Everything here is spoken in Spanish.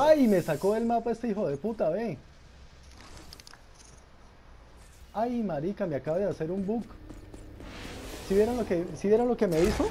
¡Ay! Me sacó del mapa este hijo de puta, ve. ¡Ay, marica! Me acaba de hacer un bug. ¿Si vieron lo que, si vieron lo que me hizo?